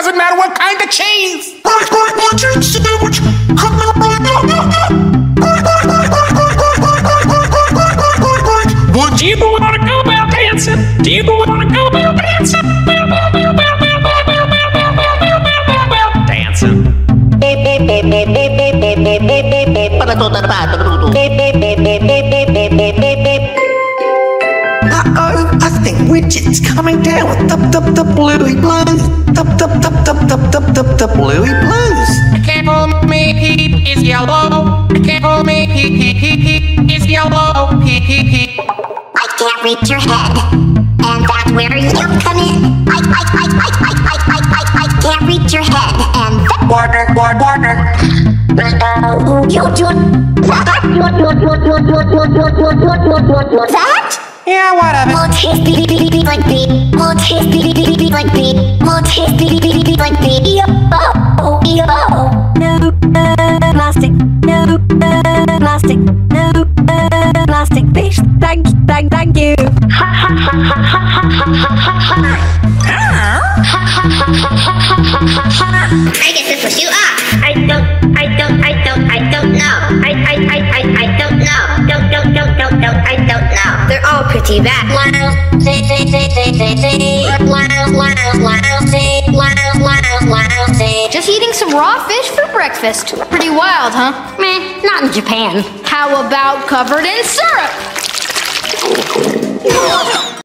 doesn't matter what kind of cheese. cheese sandwich. Do you want to go bell dancing? Do you want to go bell dancing? Bell, Uh-oh, I think Widget's coming down with the, the, the bluey blues. The, the, the, the, the, the, the, the bluey blues. Can't hold me, he is yellow. Can't hold me, he, he, he, he is yellow. He, he, he. I can't reach your head, and that's where you come in. I, I, I, I, I, I, I, I, I can't reach your head, and that Water, water, water. you do that. Yeah, whatever. Won't taste beep beep beep like beep. Won't taste beep beep beep like beep. Won't taste beep beep beep like beep. Oh, oh, No uh, plastic, no uh, plastic, no uh, plastic fish. Thank, thank, thank you. I guess this was you Wow, say. Just eating some raw fish for breakfast. Pretty wild, huh? Meh, not in Japan. How about covered in syrup?